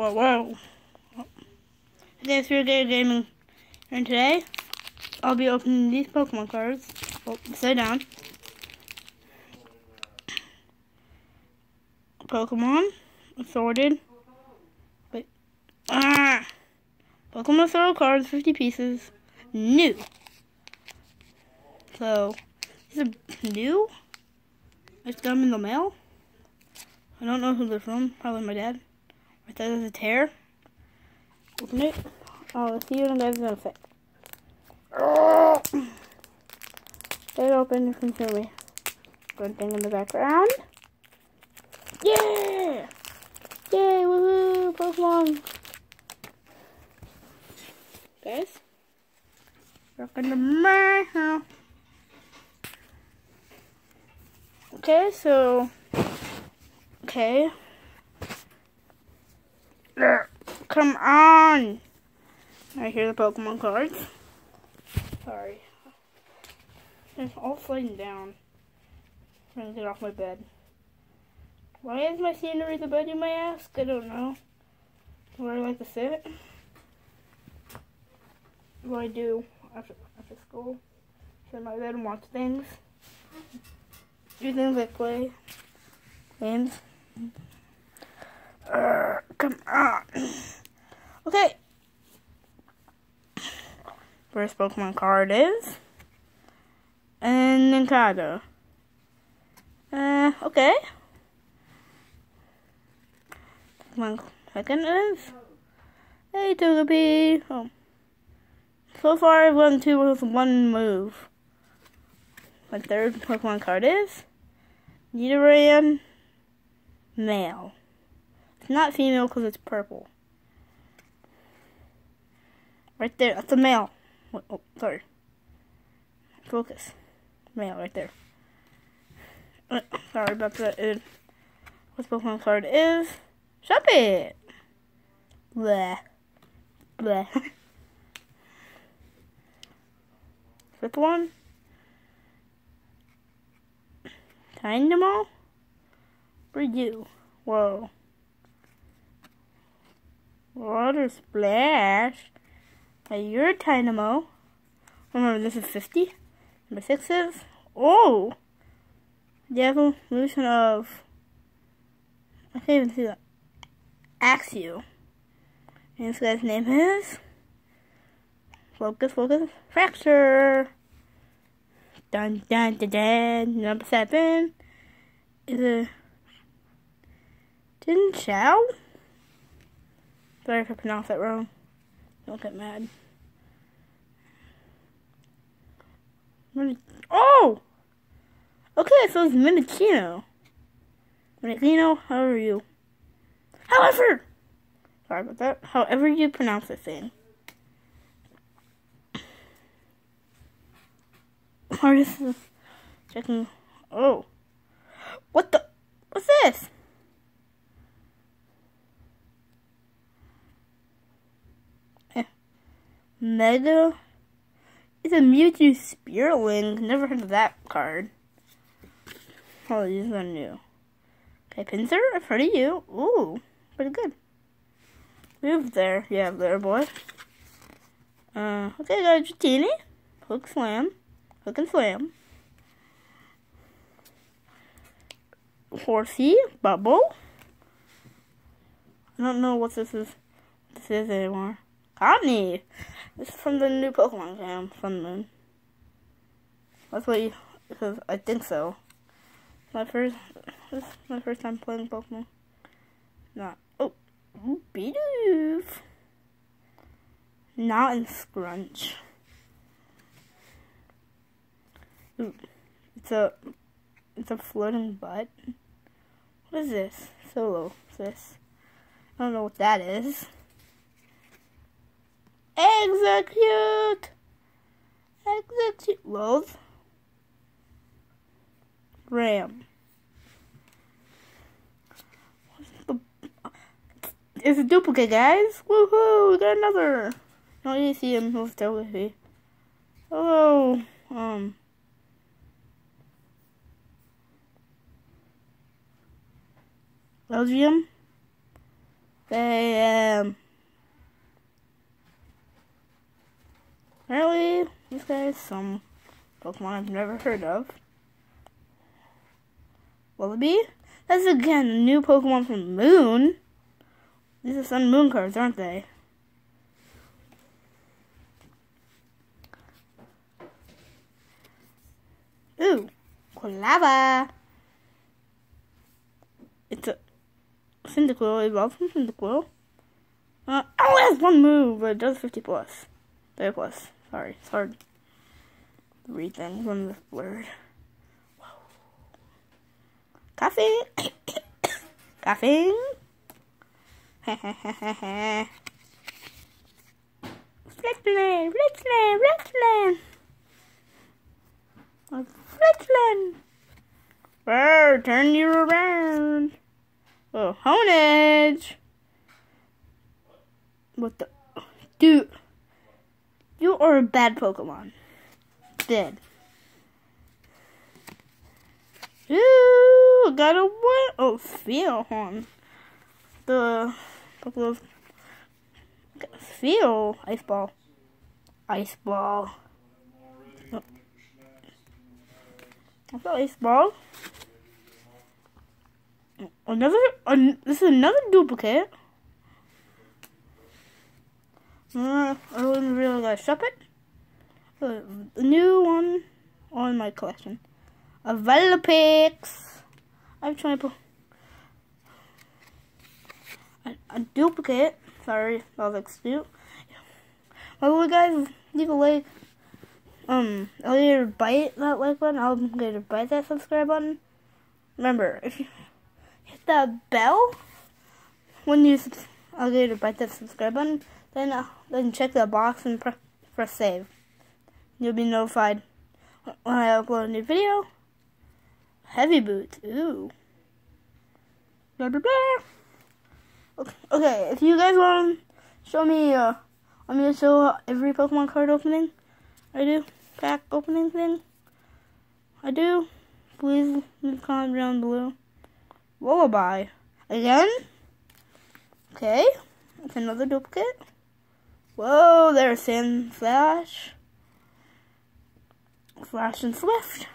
Whoa, whoa. Okay, it's Real Gator Gaming. And today, I'll be opening these Pokemon cards. Oh, sit down. Pokemon assorted. Wait. Ah! Pokemon assorted cards, 50 pieces. New. So, these are new. I just got them in the mail. I don't know who they're from. Probably my dad. It was a tear. Open it. Oh, let's see what you guys gonna fit. Oh. Stay open, you can show me. Good thing in the background. Yeah! Yay, woohoo, Pokemon! Guys, welcome to my house. Okay, so, okay. Come on! I hear the Pokemon cards. Sorry. I'm all sliding down. I'm gonna get off my bed. Why is my scenery the bed, you may ask? I don't know. Where I like to sit. What I do after, after school. Sit in my bed and watch things. Do things like play games. Uh, come on. Okay. First Pokemon card is. And Nincada. Uh, okay. Pokemon second is. Hey, Togepi. Oh. So far, I've won two with one move. My third Pokemon card is. Nidoran male. It's not female because it's purple. Right there. That's a male. Oh, sorry. Focus. Male right there. Uh, sorry about that. It, what Pokemon card is? Shop it! Bleh. Bleh. Flip one? Dynamo? For you. Whoa. Water splash. A Dynamo. Remember, this is 50. Number 6 is... Oh! The evolution of... I can't even see that. Axew. And this guy's name is... Focus, focus. Fraxure! Dun, dun, dun, dun. Number 7 is a... Jin Chow? Sorry if I pronounced that wrong. Don't get mad. Oh! Okay, so it's Minichino. Minichino, how are you? However! Sorry about that. However you pronounce the thing. Artist is checking. Oh. What the? What's this? Mega. It's a Mewtwo Spirit Link. Never heard of that card. Oh, these are new. Okay, Pinsir, I've heard of you. Ooh, pretty good. Move there. Yeah, there, boy. Uh, okay, got Dratini. Hook Slam. Hook and Slam. Horsea. Bubble. I don't know what this is. This is anymore. Cottonee. This is from the new Pokemon game, Sun Moon. That's what you, because I think so. My first, this is my first time playing Pokemon. Not, oh, Bidoof. Not in Scrunch. Ooh, it's a, it's a floating butt. What is this? Solo, this. I don't know what that is. Exeggcute! Exeggcute. Love. Ram. It's a duplicate, guys. Woohoo! We got another. No, you see him still with telepathy. Hello. Um. Belgium. They, um, apparently, this guy is some Pokemon I've never heard of. Vullaby? That's again a new Pokemon from Moon. These are Sun Moon cards, aren't they? Ooh, Quilava. It's a Cyndaquil, evolved from Cyndaquil. Uh, oh, it has one move, but it does 50 plus. 30 plus. Sorry, it's hard to read things when it's blurred. Coffee! Coffee! Fletchling! Fletchling! Fletchling! Fletchling! Brr, turn you around! Oh, Honedge! What the? Dude! You are a bad Pokemon. Dead. Ooh, got a what? Oh, feel on the of feel ice ball, ice ball. Oh. Felt ice ball. Another, an, this is another duplicate. Uh, I wouldn't really like shop it. Uh, new one on my collection. A Vulpix. I'm trying to put a, a duplicate. Sorry, that was Vulpix dupe. Well, guys, leave a like. Um, I'll either bite that like button. I'll either bite that subscribe button. Remember, if you hit that bell when you, I'll either bite that subscribe button. Then, uh, then check the box and press, save. You'll be notified when I upload a new video. Heavy boots. Ooh. Blah, blah, blah. Okay, if you guys want to show me, uh, I'm going to show every Pokemon card opening I do, pack opening thing I do, please leave a comment down below. Vullaby. Again? Okay, it's another duplicate. Whoa, there's Sand Flash. Flash and Swift.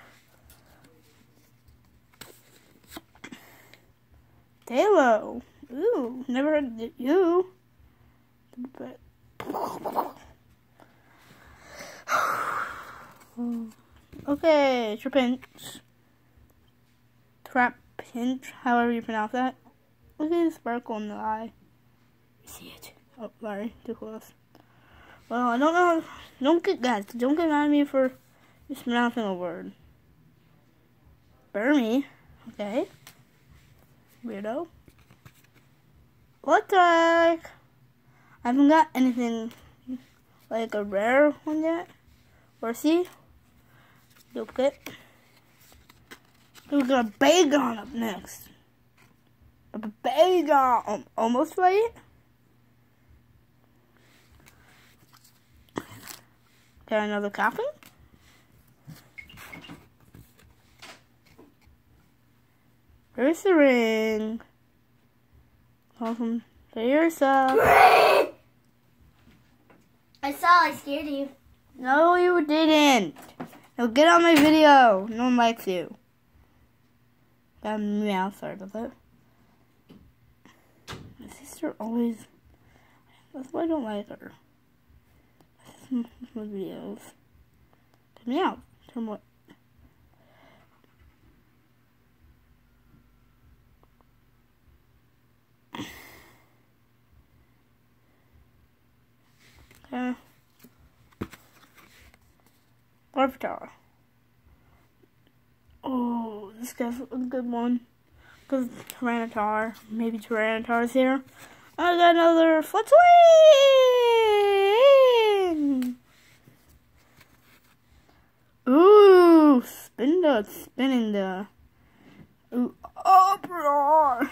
Halo. Ooh, never heard of you. okay, Trapinch. Trap pinch, however you pronounce that. Look at the sparkle in the eye. See it. Oh, sorry, too close. Well, I don't know. Don't get guys. Don't get mad at me for mispronouncing a word. Burmy. Okay. Weirdo. What the heck? I haven't got anything like a rare one yet. Or see? Duplicate. We got a Bagon up next. A Bagon. Almost right. Got another copy. Here's the ring. Welcome to yourself. I saw I scared you. No, you didn't. Now get on my video. No one likes you. Got meow, sorry about that. My sister always. That's why I don't like her. Videos. Meow. Turn what? Okay. Larvitar. Oh, this guy's a good one. Because Tyranitar, maybe Tyranitar's here. I got another Fletchling! The, spinning the, uproar!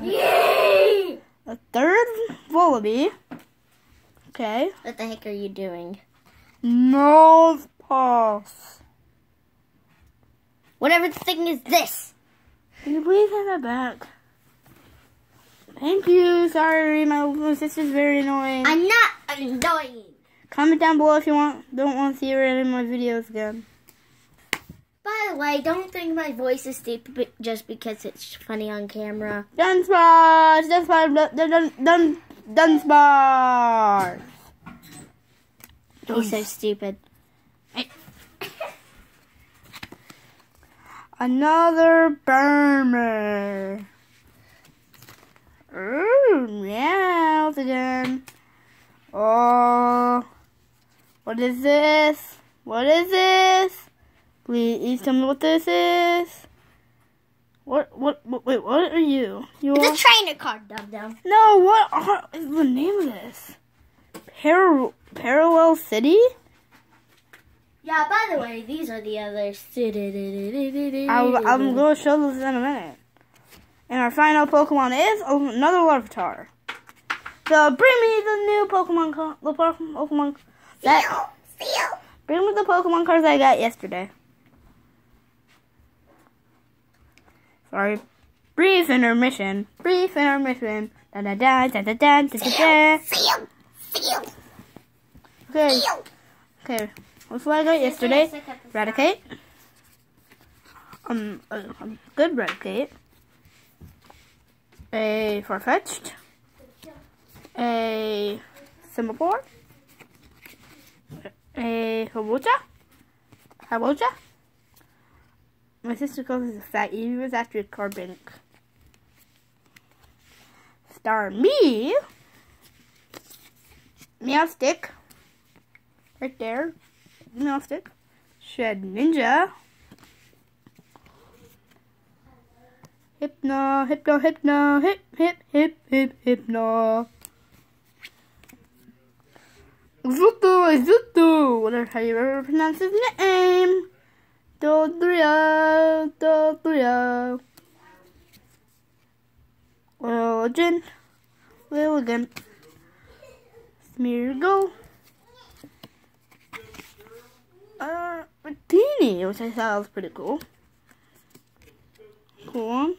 Yay! A third Vullaby. Okay. What the heck are you doing? Nose pass. Whatever the thing is this. Can you please have that back? Thank you. Sorry, my, my sister's very annoying. I'm not annoying. Comment down below if you want don't want to see her in my videos again. By the way, don't think my voice is stupid be- just because it's funny on camera. Dunsparce! Dunsparce! Dun, dun, dun, Dunsparce! He's so stupid. Another Burmer. Ooh, meows again. Oh, what is this? What is this? Please tell me what this is. What, what, what wait, what are you? You are? A trainer card, Dum Dum. No, what are, is the name of this? Par- Parallel City? Yeah, by the way, these are the others. I'll, I'm going to show this in a minute. And our final Pokemon is another Larvitar. So bring me the new Pokemon, the po- Pokemon that bring me the Pokemon cards I got yesterday. Sorry, brief intermission. Brief intermission. Da da da da da da da da. da. Okay, okay. What's what I got yesterday? Raticate. Um, a, a good Raticate. A Farfetch'd. A Semaphore. A Habocha. Habocha. My sister calls it a fat He was after a Carbink. Star me. Meowstic. Right there. Meowstic. Shed Ninja. Hypno, hypno, hypno, hip, hip, hip, hip, hypno. Zuto, Zuto, whatever how you ever pronounce his name. Dodrio, Dodrio. Legend, Lilligant, Smeargle, uh, Martini, which I thought was pretty cool. Cool.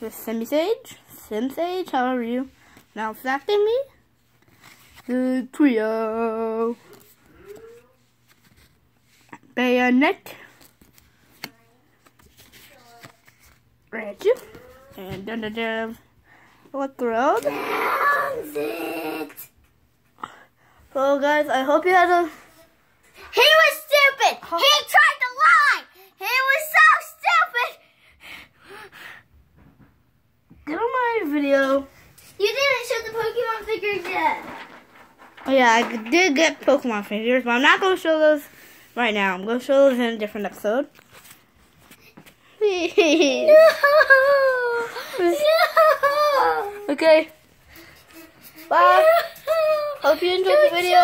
The Semi-Sage, Sim-Sage, however you pronounce that thingy. The trio. Bayonet. Ranchu. And dun dun dun. What road? So guys, I hope you had a He was stupid. He tried to lie. He was so stupid. get on my video. You didn't show the Pokemon figures yet. Oh yeah, I did get Pokemon figures, but I'm not gonna show those right now. I'm gonna show those in a different episode. No. No. okay. Bye. Hope you enjoyed the video.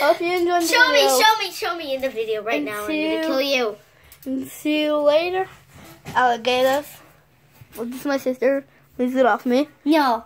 Hope you enjoyed the Show me, video. show me, show me in the video right And now. I'm gonna kill you. And see you later, alligators. Well, this is my sister. Please get off me. No.